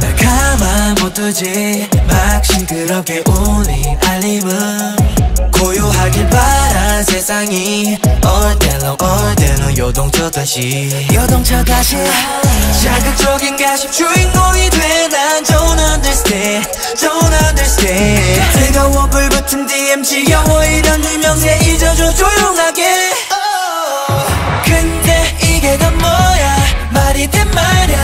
날 가만 못 두지 막 싱그럽게 울린 알림은 고요하길 바란 세상이 올 때로 올 때로 요동쳐 다시 요동쳐 다시 자극적인 가십 주인공이 돼난 don't understand don't understand. 뜨거워 불붙은 DM 지겨워 이런 유명세 잊어줘 조용 it that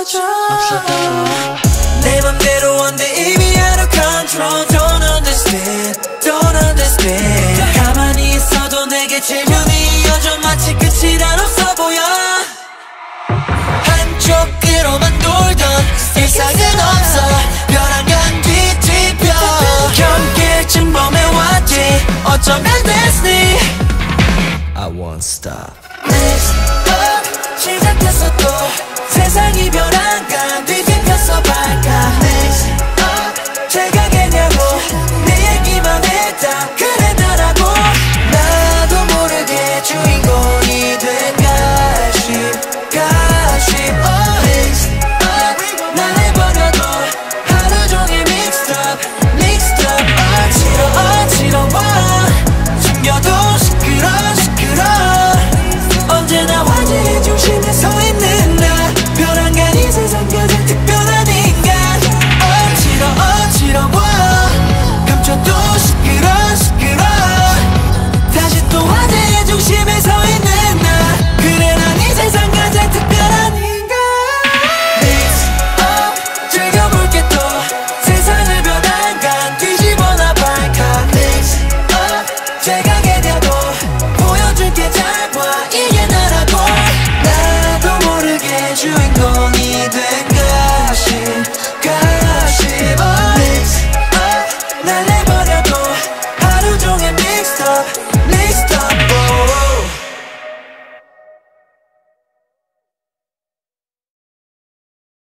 없어져. 내 맘대로 한데 이미 out of control Don't understand, don't understand. 가만히 있어도 내게 질문이 이어져 마치 끝이 란 없어 보여. 한쪽 으로만 돌던 일상은 없어. 변한 건 뒤집혀. 경계쯤 범해왔지. 어쩌면 됐니? I won't stop. Next up 시작됐어 또 세상이 변한가 함께 잘 봐. 이게 나라고. 나도 모르게 주인공이 돼.